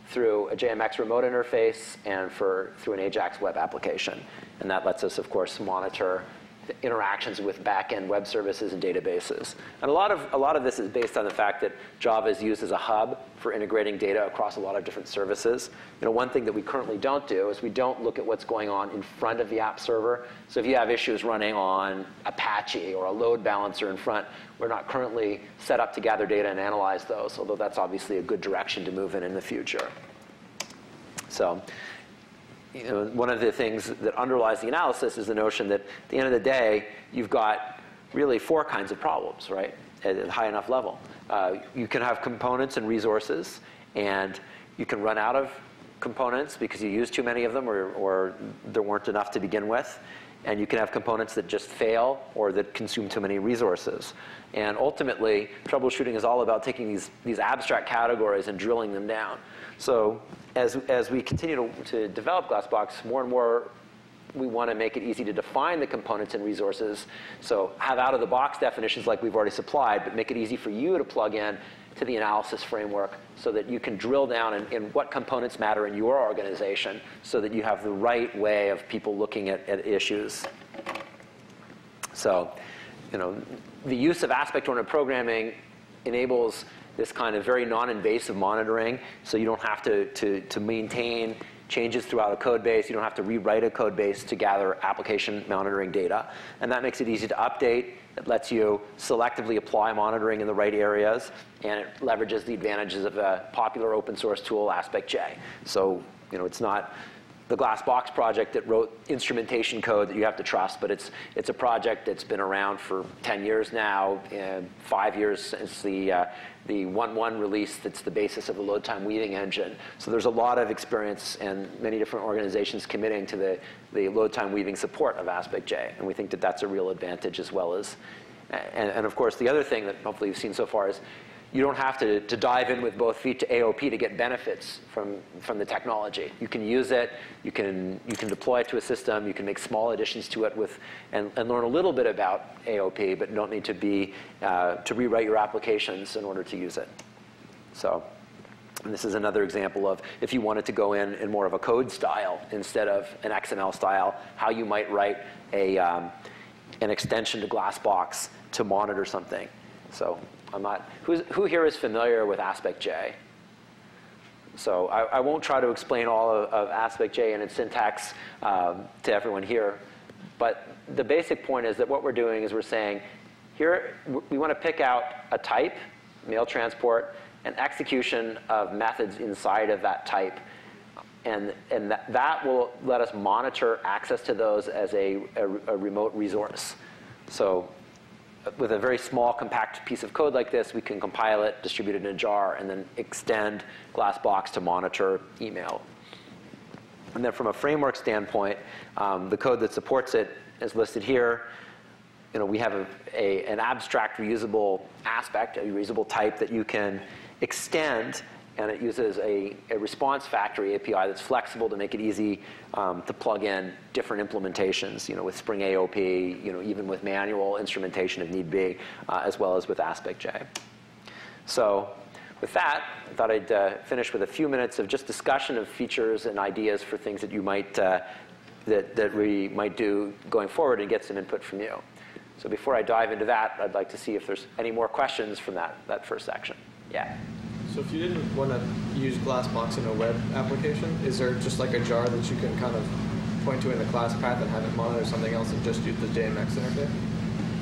B: through a JMX remote interface and for, through an AJAX web application. And that lets us, of course, monitor interactions with back-end web services and databases. And a lot, of, a lot of this is based on the fact that Java is used as a hub for integrating data across a lot of different services. You know, one thing that we currently don't do is we don't look at what's going on in front of the app server. So if you have issues running on Apache or a load balancer in front, we're not currently set up to gather data and analyze those, although that's obviously a good direction to move in in the future. So you know, one of the things that underlies the analysis is the notion that at the end of the day, you've got really four kinds of problems, right, at a high enough level. Uh, you can have components and resources, and you can run out of components because you use too many of them or, or there weren't enough to begin with. And you can have components that just fail or that consume too many resources. And ultimately, troubleshooting is all about taking these, these abstract categories and drilling them down. So as, as we continue to, to develop Glassbox, more and more we want to make it easy to define the components and resources. So have out-of-the-box definitions like we've already supplied, but make it easy for you to plug in to the analysis framework so that you can drill down in, in what components matter in your organization so that you have the right way of people looking at, at issues. So, you know, the use of aspect-oriented programming enables this kind of very non-invasive monitoring so you don't have to, to, to maintain changes throughout a code base. You don't have to rewrite a code base to gather application monitoring data. And that makes it easy to update. It lets you selectively apply monitoring in the right areas. And it leverages the advantages of a popular open source tool, AspectJ. So you know, it's not the Glassbox project that wrote instrumentation code that you have to trust, but it's, it's a project that's been around for 10 years now, and five years since the, uh, the 1.1 release that's the basis of the load time weaving engine. So there's a lot of experience and many different organizations committing to the, the load time weaving support of AspectJ. And we think that that's a real advantage as well as, and, and of course the other thing that hopefully you've seen so far is you don't have to, to dive in with both feet to AOP to get benefits from, from the technology. You can use it, you can, you can deploy it to a system, you can make small additions to it with, and, and learn a little bit about AOP, but don't need to, be, uh, to rewrite your applications in order to use it. So and this is another example of if you wanted to go in in more of a code style instead of an XML style, how you might write a, um, an extension to Glassbox to monitor something. So I'm not, who here is familiar with AspectJ? So I, I, won't try to explain all of, of AspectJ and its syntax um, to everyone here. But the basic point is that what we're doing is we're saying, here we want to pick out a type, mail transport, and execution of methods inside of that type. And, and that, that will let us monitor access to those as a, a, a remote resource. So with a very small, compact piece of code like this, we can compile it, distribute it in a jar, and then extend Glassbox to monitor email. And then from a framework standpoint, um, the code that supports it is listed here. You know, we have a, a, an abstract reusable aspect, a reusable type that you can extend and it uses a, a, response factory API that's flexible to make it easy um, to plug in different implementations, you know, with Spring AOP, you know, even with manual instrumentation if need be, uh, as well as with AspectJ. So with that, I thought I'd uh, finish with a few minutes of just discussion of features and ideas for things that you might, uh, that, that we might do going forward and get some input from you. So before I dive into that, I'd like to see if there's any more questions from that, that first section. Yeah.
I: So if you didn't want to use Glassbox in a web application, is there just like a jar that you can kind of point to in the class path and have it monitor something else and just use the JMX interface?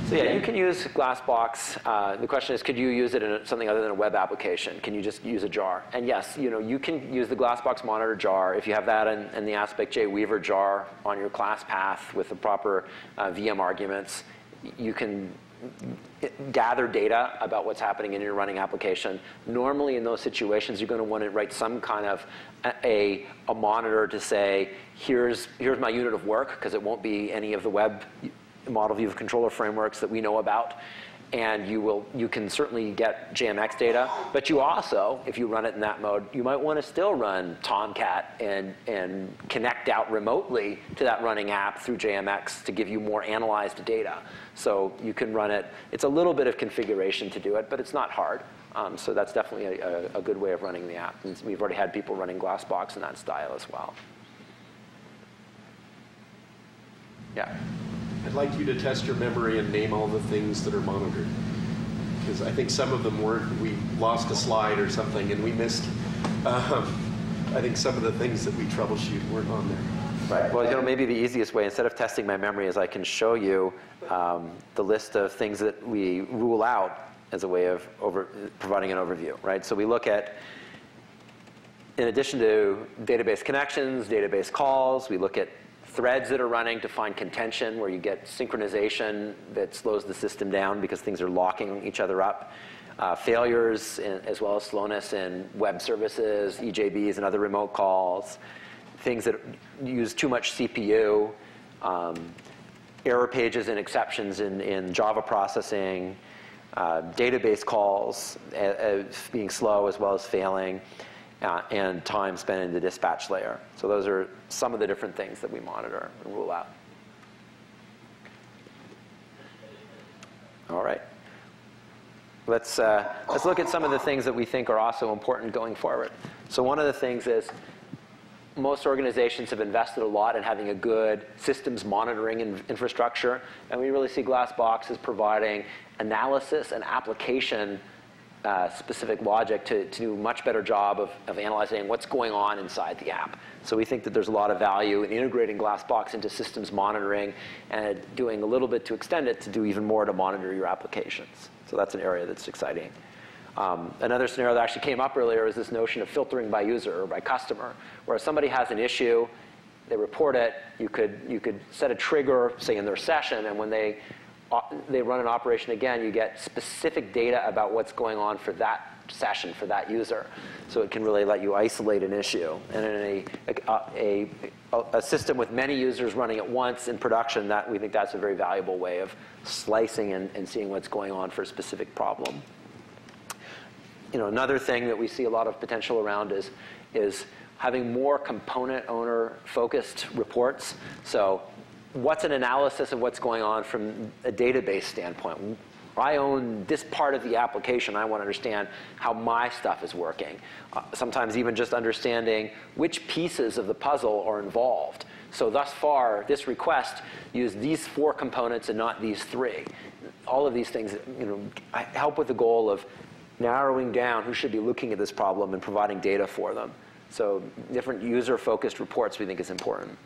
B: So yeah, you can use Glassbox. Uh, the question is, could you use it in something other than a web application? Can you just use a jar? And yes, you know, you can use the Glassbox monitor jar if you have that in, in the AspectJ Weaver jar on your class path with the proper uh, VM arguments. You can gather data about what's happening in your running application. Normally in those situations, you're going to want to write some kind of a, a monitor to say, here's, here's my unit of work, because it won't be any of the web model view of controller frameworks that we know about and you will you can certainly get JMX data. But you also, if you run it in that mode, you might want to still run Tomcat and and connect out remotely to that running app through JMX to give you more analyzed data. So you can run it. It's a little bit of configuration to do it, but it's not hard. Um, so that's definitely a, a, good way of running the app. And we've already had people running Glassbox in that style as well. Yeah.
C: I'd like you to test your memory and name all the things that are monitored. Because I think some of them weren't, we lost a slide or something and we missed, um, I think some of the things that we troubleshoot weren't on there.
B: Right. Well, you know, maybe the easiest way, instead of testing my memory, is I can show you um, the list of things that we rule out as a way of over, providing an overview, right? So we look at, in addition to database connections, database calls, we look at threads that are running to find contention where you get synchronization that slows the system down because things are locking each other up. Uh, failures in, as well as slowness in web services, EJBs and other remote calls. Things that use too much CPU. Um, error pages and exceptions in, in Java processing, uh, database calls uh, being slow as well as failing, uh, and time spent in the dispatch layer. So those are some of the different things that we monitor and rule out. All right. Let's, uh, let's look at some of the things that we think are also important going forward. So one of the things is most organizations have invested a lot in having a good systems monitoring in infrastructure, and we really see Glassbox as providing analysis and application uh, specific logic to, to do a much better job of, of analyzing what's going on inside the app. So we think that there's a lot of value in integrating Glassbox into systems monitoring and doing a little bit to extend it to do even more to monitor your applications. So that's an area that's exciting. Um, another scenario that actually came up earlier is this notion of filtering by user or by customer, where if somebody has an issue, they report it, you could, you could set a trigger, say in their session, and when they they run an operation again, you get specific data about what's going on for that session, for that user. So it can really let you isolate an issue. And in a, a, a, a system with many users running at once in production, that we think that's a very valuable way of slicing and, and seeing what's going on for a specific problem. You know, another thing that we see a lot of potential around is, is having more component owner focused reports. So what's an analysis of what's going on from a database standpoint? I own this part of the application. I want to understand how my stuff is working. Uh, sometimes even just understanding which pieces of the puzzle are involved. So thus far, this request used these four components and not these three. All of these things you know, help with the goal of narrowing down who should be looking at this problem and providing data for them. So different user-focused reports we think is important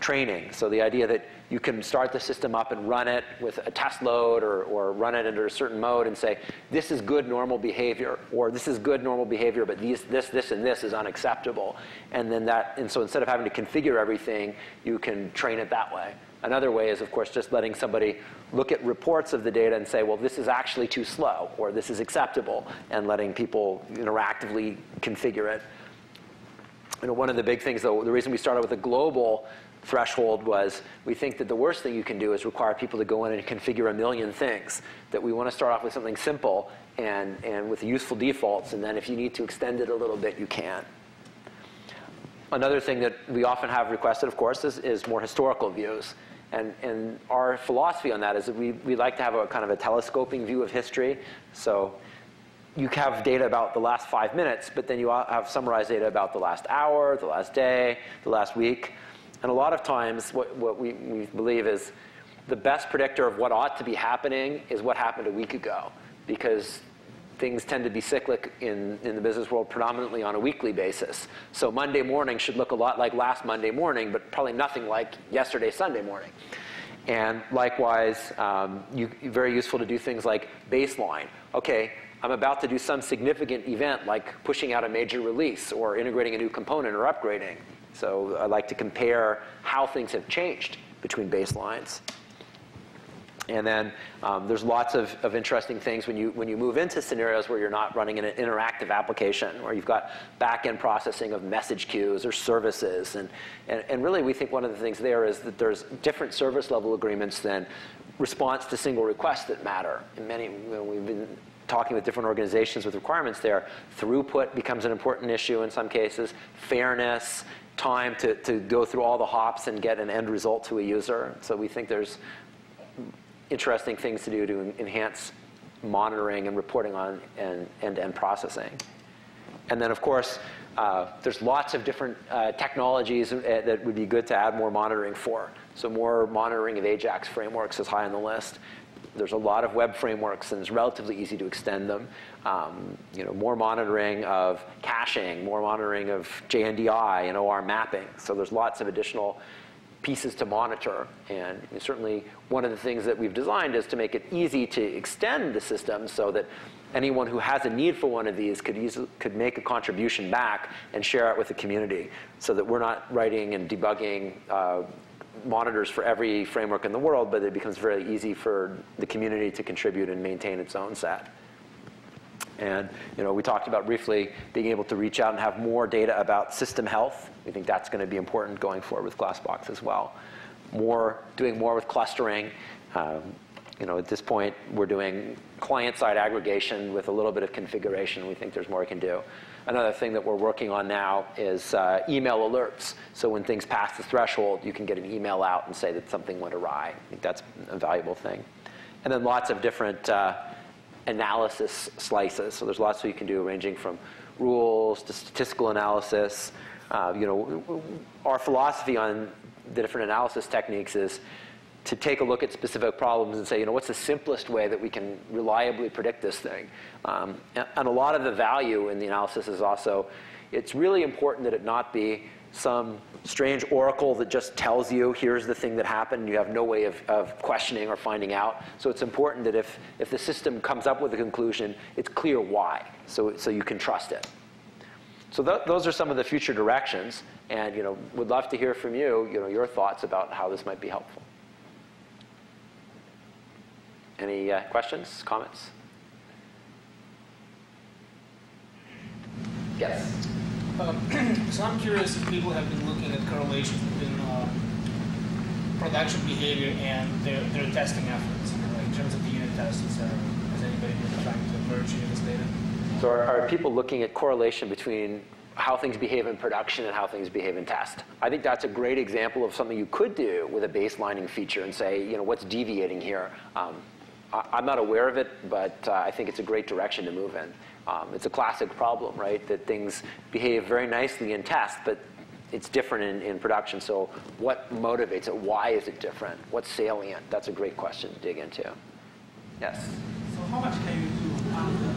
B: training. So the idea that you can start the system up and run it with a test load or, or run it under a certain mode and say, this is good normal behavior, or this is good normal behavior, but these, this, this, and this is unacceptable. And then that, and so instead of having to configure everything, you can train it that way. Another way is, of course, just letting somebody look at reports of the data and say, well, this is actually too slow, or this is acceptable, and letting people interactively configure it. You know, one of the big things, though, the reason we started with a global threshold was we think that the worst thing you can do is require people to go in and configure a million things. That we want to start off with something simple and, and with useful defaults, and then if you need to extend it a little bit, you can. Another thing that we often have requested, of course, is, is more historical views. And, and our philosophy on that is that we, we like to have a kind of a telescoping view of history. So you have data about the last five minutes, but then you have summarized data about the last hour, the last day, the last week. And a lot of times, what, what we, we believe is the best predictor of what ought to be happening is what happened a week ago. Because things tend to be cyclic in, in the business world predominantly on a weekly basis. So Monday morning should look a lot like last Monday morning, but probably nothing like yesterday Sunday morning. And likewise, um, you, very useful to do things like baseline. Okay, I'm about to do some significant event like pushing out a major release or integrating a new component or upgrading. So I like to compare how things have changed between baselines. And then um, there's lots of, of interesting things when you, when you move into scenarios where you're not running an interactive application, where you've got back-end processing of message queues or services. And, and, and really, we think one of the things there is that there's different service level agreements than response to single requests that matter. In many, you know, we've been talking with different organizations with requirements there. Throughput becomes an important issue in some cases. Fairness, time to, to go through all the hops and get an end result to a user. So we think there's interesting things to do to enhance monitoring and reporting on and end-to-end processing. And then, of course, uh, there's lots of different uh, technologies uh, that would be good to add more monitoring for. So more monitoring of AJAX frameworks is high on the list. There's a lot of web frameworks, and it's relatively easy to extend them. Um, you know, more monitoring of caching, more monitoring of JNDI and OR mapping. So there's lots of additional pieces to monitor. And certainly one of the things that we've designed is to make it easy to extend the system so that anyone who has a need for one of these could, easily, could make a contribution back and share it with the community so that we're not writing and debugging uh, monitors for every framework in the world, but it becomes very easy for the community to contribute and maintain its own set. And you know, we talked about briefly being able to reach out and have more data about system health. We think that's going to be important going forward with Glassbox as well. more, doing more with clustering. Um, you know, at this point, we're doing client-side aggregation with a little bit of configuration. We think there's more we can do. Another thing that we're working on now is uh, email alerts. So when things pass the threshold, you can get an email out and say that something went awry. I think that's a valuable thing. And then lots of different uh, analysis slices. So there's lots that you can do, ranging from rules to statistical analysis. Uh, you know, our philosophy on the different analysis techniques is to take a look at specific problems and say, you know, what's the simplest way that we can reliably predict this thing? Um, and, a lot of the value in the analysis is also, it's really important that it not be some strange oracle that just tells you, here's the thing that happened, you have no way of, of questioning or finding out. So it's important that if, if the system comes up with a conclusion, it's clear why, so, so you can trust it. So th those are some of the future directions, and you know, would love to hear from you, you know, your thoughts about how this might be helpful. Any uh, questions, comments? Yes.
J: Um, so I'm curious if people have been looking at correlations between uh, production behavior and their, their testing efforts, you know, in terms of the unit tests, etc. Has anybody been trying to merge any of this data?
B: So are, are people looking at correlation between how things behave in production and how things behave in test. I think that's a great example of something you could do with a baselining feature and say, you know, what's deviating here? Um, I, am not aware of it, but uh, I think it's a great direction to move in. Um, it's a classic problem, right? That things behave very nicely in test, but it's different in, in production. So what motivates it? Why is it different? What's salient? That's a great question to dig into. Yes?
G: So how much can you do on the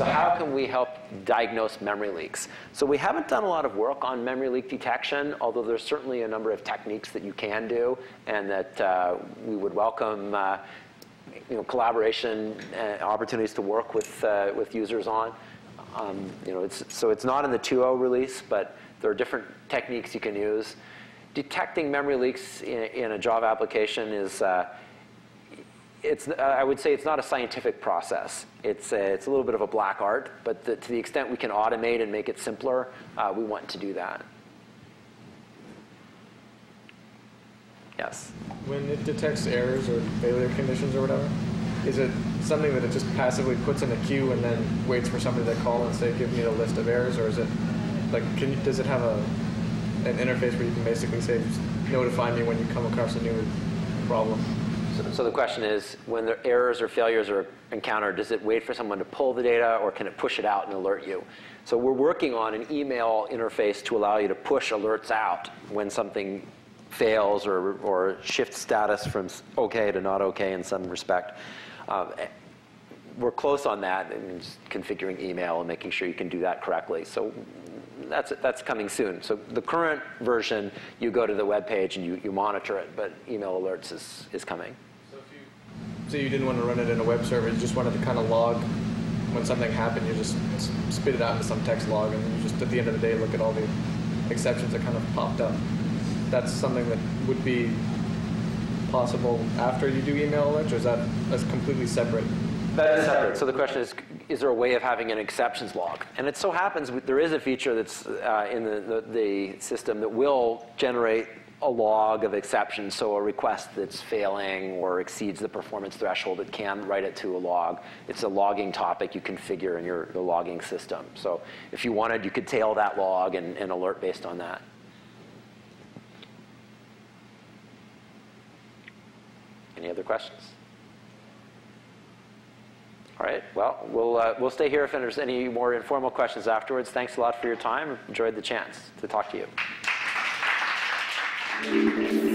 B: so how can we help diagnose memory leaks? So we haven't done a lot of work on memory leak detection, although there's certainly a number of techniques that you can do and that uh, we would welcome uh, you know, collaboration uh, opportunities to work with, uh, with users on. Um, you know, it's, so it's not in the 2.0 release, but there are different techniques you can use. Detecting memory leaks in, in a Java application is uh, it's, uh, I would say it's not a scientific process. It's a, it's a little bit of a black art, but the, to the extent we can automate and make it simpler, uh, we want to do that. Yes?
I: When it detects errors or failure conditions or whatever, is it something that it just passively puts in a queue and then waits for somebody to call and say, give me a list of errors? Or is it, like, can does it have a, an interface where you can basically say, notify me when you come across a new problem?
B: So, the question is, when the errors or failures are encountered, does it wait for someone to pull the data or can it push it out and alert you? So we're working on an email interface to allow you to push alerts out when something fails or, or shifts status from OK to not OK in some respect. Um, we're close on that and configuring email and making sure you can do that correctly. So that's, that's coming soon. So the current version, you go to the web page and you, you monitor it, but email alerts is, is coming.
I: So you, didn't want to run it in a web server, you just wanted to kind of log when something happened, you just spit it out into some text log, and you just, at the end of the day, look at all the exceptions that kind of popped up. That's something that would be possible after you do email alerts, or is that completely separate?
B: That is separate. So the question is, is there a way of having an exceptions log? And it so happens there is a feature that's uh, in the, the, the, system that will generate a log of exceptions. So a request that's failing or exceeds the performance threshold, it can write it to a log. It's a logging topic you configure in your, logging system. So if you wanted, you could tail that log and, and alert based on that. Any other questions? All right. Well, we'll, uh, we'll stay here if there's any more informal questions afterwards. Thanks a lot for your time. Enjoyed the chance to talk to Thank you.